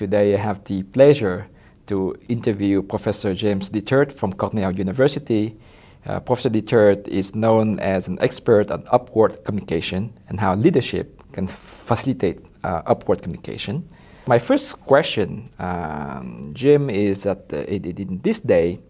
Today I have the pleasure to interview Professor James Detert from Cornell University. Uh, Professor Detert is known as an expert on upward communication and how leadership can facilitate uh, upward communication. My first question, um, Jim, is that uh, in this day,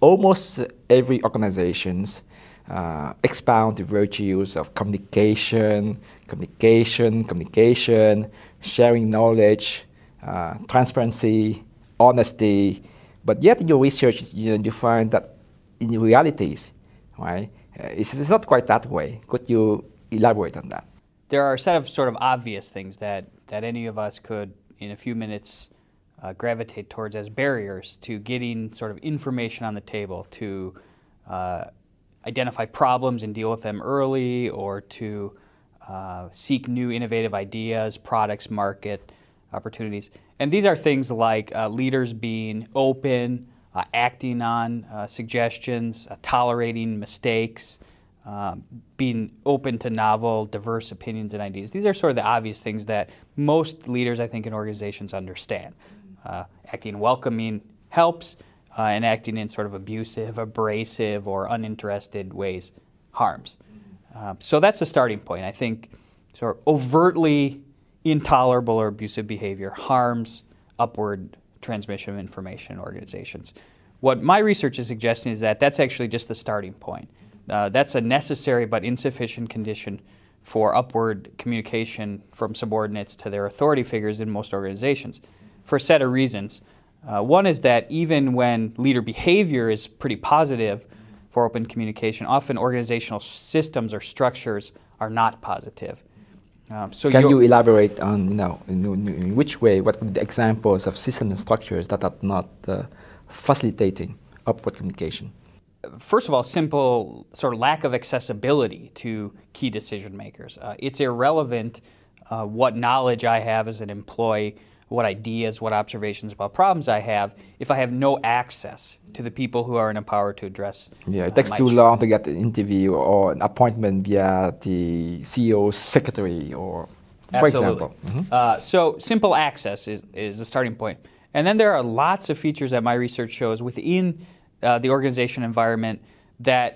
almost every organizations uh, expound the virtues of communication, communication, communication, sharing knowledge, uh, transparency, honesty. But yet in your research, you, you find that in realities, right, uh, it's, it's not quite that way. Could you elaborate on that? There are a set of sort of obvious things that, that any of us could, in a few minutes, uh, gravitate towards as barriers to getting sort of information on the table to uh, identify problems and deal with them early or to uh, seek new innovative ideas, products, market opportunities. And these are things like uh, leaders being open, uh, acting on uh, suggestions, uh, tolerating mistakes, um, being open to novel, diverse opinions and ideas. These are sort of the obvious things that most leaders, I think, in organizations understand. Uh, acting welcoming helps, uh, and acting in sort of abusive, abrasive, or uninterested ways harms. Um, so that's the starting point. I think sort of overtly intolerable or abusive behavior harms upward transmission of information in organizations. What my research is suggesting is that that's actually just the starting point. Uh, that's a necessary but insufficient condition for upward communication from subordinates to their authority figures in most organizations for a set of reasons. Uh, one is that even when leader behavior is pretty positive for open communication, often organizational systems or structures are not positive. Um, so can you elaborate on you know in, in, which way? What are the examples of systems and structures that are not uh, facilitating upward communication? First of all, simple sort of lack of accessibility to key decision makers. Uh, it's irrelevant uh, what knowledge I have as an employee what ideas, what observations about problems I have if I have no access to the people who are in a power to address. Yeah, it uh, takes too long to get an interview or an appointment via the CEO's secretary or, for Absolutely. example. Mm -hmm. uh, so simple access is, is the starting point. And then there are lots of features that my research shows within uh, the organization environment that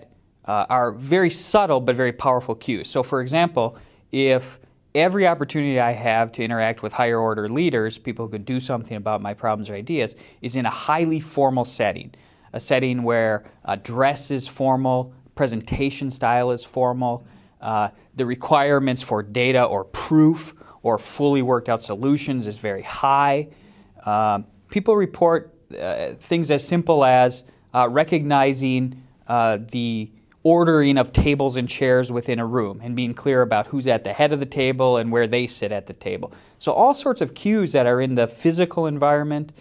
uh, are very subtle but very powerful cues. So for example, if every opportunity I have to interact with higher order leaders, people who could do something about my problems or ideas, is in a highly formal setting. A setting where uh, dress is formal, presentation style is formal, uh, the requirements for data or proof or fully worked out solutions is very high. Uh, people report uh, things as simple as uh, recognizing uh, the ordering of tables and chairs within a room and being clear about who's at the head of the table and where they sit at the table. So, all sorts of cues that are in the physical environment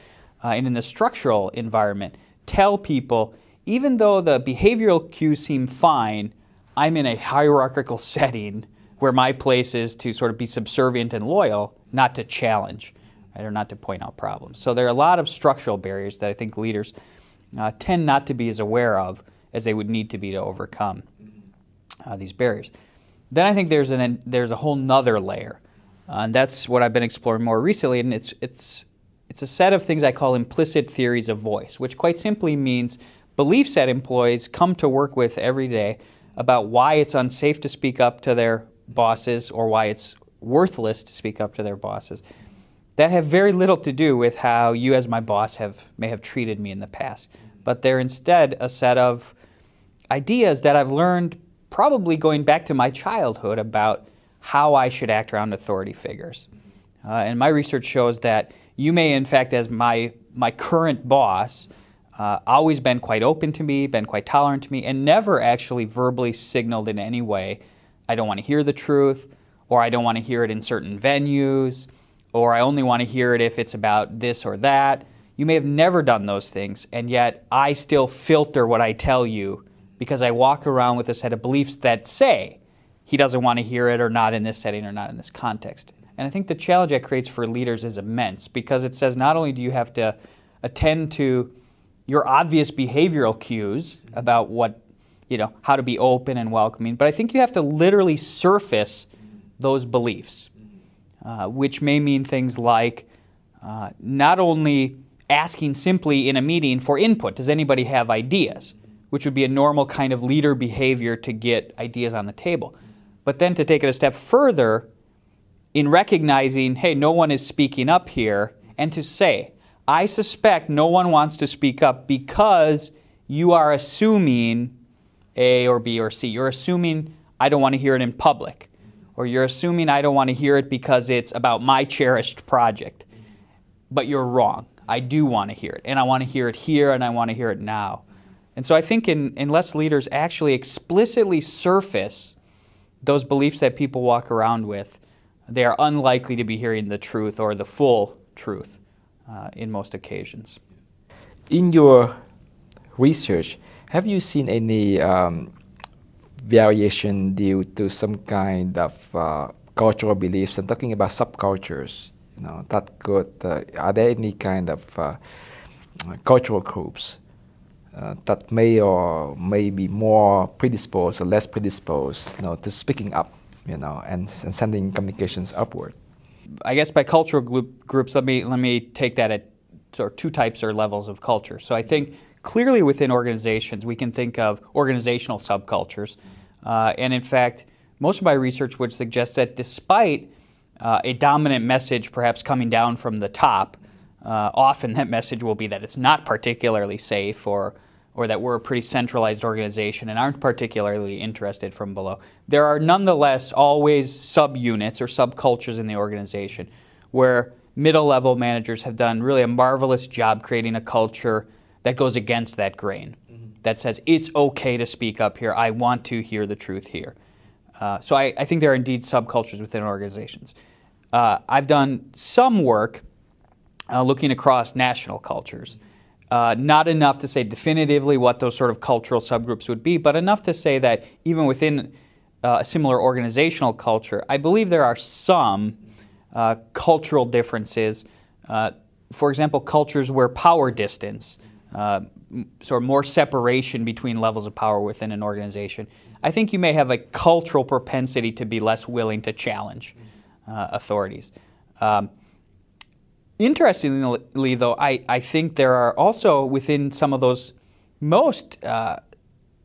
uh, and in the structural environment tell people, even though the behavioral cues seem fine, I'm in a hierarchical setting where my place is to sort of be subservient and loyal, not to challenge, right, or not to point out problems. So, there are a lot of structural barriers that I think leaders uh, tend not to be as aware of as they would need to be to overcome uh, these barriers. Then I think there's an there's a whole nother layer, uh, and that's what I've been exploring more recently. And it's it's it's a set of things I call implicit theories of voice, which quite simply means beliefs that employees come to work with every day about why it's unsafe to speak up to their bosses or why it's worthless to speak up to their bosses that have very little to do with how you as my boss have may have treated me in the past but they're instead a set of ideas that I've learned probably going back to my childhood about how I should act around authority figures. Uh, and my research shows that you may, in fact, as my, my current boss, uh, always been quite open to me, been quite tolerant to me, and never actually verbally signaled in any way, I don't want to hear the truth, or I don't want to hear it in certain venues, or I only want to hear it if it's about this or that. You may have never done those things, and yet I still filter what I tell you because I walk around with a set of beliefs that say he doesn't want to hear it or not in this setting or not in this context. And I think the challenge that creates for leaders is immense because it says not only do you have to attend to your obvious behavioral cues about what, you know, how to be open and welcoming, but I think you have to literally surface those beliefs, uh, which may mean things like uh, not only asking simply in a meeting for input, does anybody have ideas? Which would be a normal kind of leader behavior to get ideas on the table. But then to take it a step further, in recognizing, hey, no one is speaking up here, and to say, I suspect no one wants to speak up because you are assuming A or B or C. You're assuming I don't want to hear it in public. Or you're assuming I don't want to hear it because it's about my cherished project. But you're wrong. I do want to hear it. And I want to hear it here and I want to hear it now. And so I think in, unless leaders actually explicitly surface those beliefs that people walk around with, they are unlikely to be hearing the truth or the full truth uh, in most occasions. In your research, have you seen any um, variation due to some kind of uh, cultural beliefs? I'm talking about subcultures. You know, that could. Uh, are there any kind of uh, cultural groups uh, that may or may be more predisposed or less predisposed, you know, to speaking up, you know, and, and sending communications upward? I guess by cultural group, groups, let me let me take that at sort of two types or levels of culture. So I think clearly within organizations we can think of organizational subcultures, uh, and in fact, most of my research would suggest that despite uh, a dominant message perhaps coming down from the top, uh, often that message will be that it's not particularly safe or or that we're a pretty centralized organization and aren't particularly interested from below. There are nonetheless always subunits or subcultures in the organization where middle level managers have done really a marvelous job creating a culture that goes against that grain, mm-hmm. that says it's okay to speak up here, I want to hear the truth here. Uh, so I, I, think there are indeed subcultures within organizations. Uh, I've done some work uh, looking across national cultures. Uh, not enough to say definitively what those sort of cultural subgroups would be, but enough to say that even within uh, a similar organizational culture, I believe there are some uh, cultural differences. Uh, for example, cultures where power distance, uh, sort of more separation between levels of power within an organization, I think you may have a cultural propensity to be less willing to challenge authorities. Um, Interestingly, though, I, I think there are also within some of those most uh,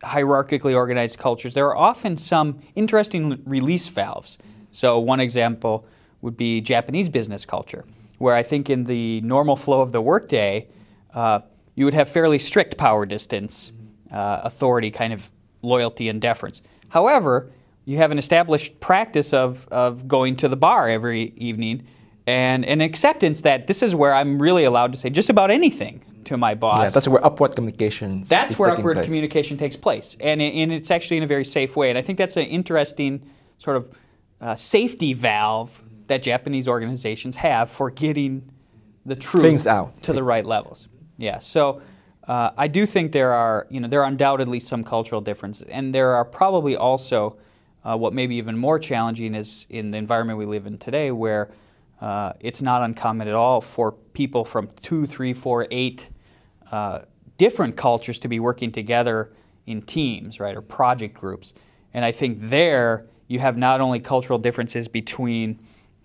hierarchically organized cultures, there are often some interesting release valves. So, one example would be Japanese business culture, where I think in the normal flow of the workday, uh, you would have fairly strict power distance, uh, authority, kind of loyalty and deference. However, you have an established practice of, of going to the bar every evening and an acceptance that this is where I'm really allowed to say just about anything to my boss. Yeah, that's where upward communication. That's where upward place. communication takes place, and, and it's actually in a very safe way. And I think that's an interesting sort of uh, safety valve that Japanese organizations have for getting the truth Things out to the right levels. Yeah, so. Uh, I do think there are, you know, there are undoubtedly some cultural differences, and there are probably also uh, what may be even more challenging is in the environment we live in today, where uh, it's not uncommon at all for people from two, three, four, eight uh, different cultures to be working together in teams, right, or project groups. And I think there you have not only cultural differences between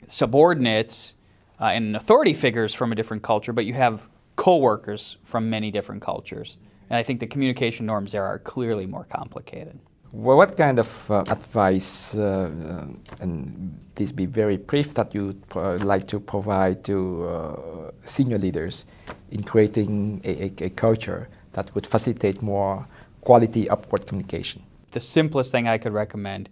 subordinates uh, and authority figures from a different culture, but you have coworkers from many different cultures. And I think the communication norms there are clearly more complicated. Well, what kind of uh, advice, uh, uh, and this be very brief, that you'd like to provide to uh, senior leaders in creating a, a, a, culture that would facilitate more quality upward communication? The simplest thing I could recommend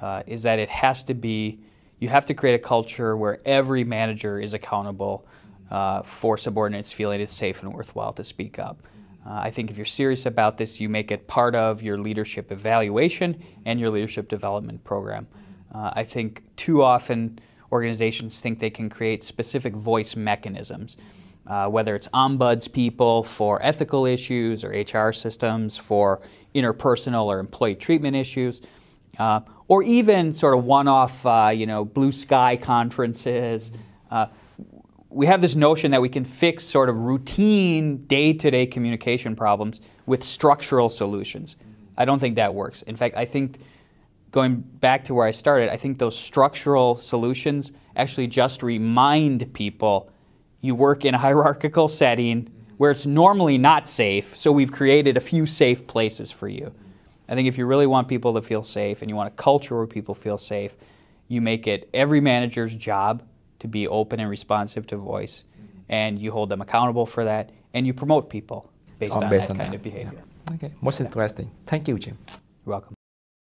uh, is that it has to be, you have to create a culture where every manager is accountable uh, for subordinates feeling it's safe and worthwhile to speak up. Uh, I think if you're serious about this, you make it part of your leadership evaluation and your leadership development program. Uh, I think too often organizations think they can create specific voice mechanisms, uh, whether it's ombuds people for ethical issues or HR systems for interpersonal or employee treatment issues, uh, or even sort of one-off, uh, you know, blue sky conferences. Uh, we have this notion that we can fix sort of routine day-to-day communication problems with structural solutions. I don't think that works. In fact, I think going back to where I started, I think those structural solutions actually just remind people You work in a hierarchical setting where it's normally not safe, so we've created a few safe places for you. I think if you really want people to feel safe and you want a culture where people feel safe, you make it every manager's job to be open and responsive to voice, and you hold them accountable for that, and you promote people based Oh, on based that on kind that, of behavior. Okay, most interesting. Thank you, Jim. You're welcome.